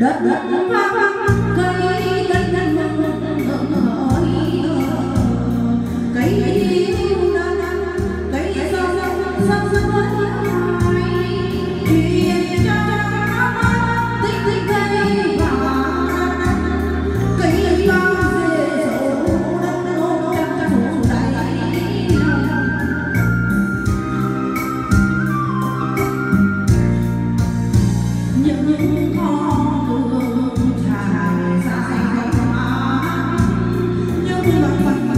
đất đất vang vang cây đất đất cây cây rau rau rau những khó Thank you.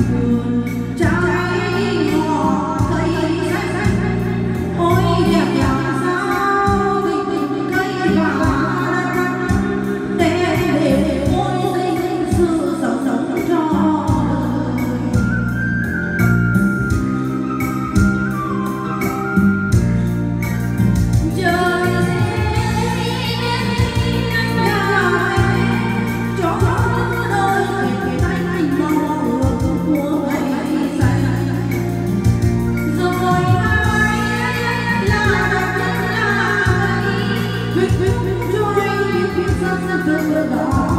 Doing, you feel the good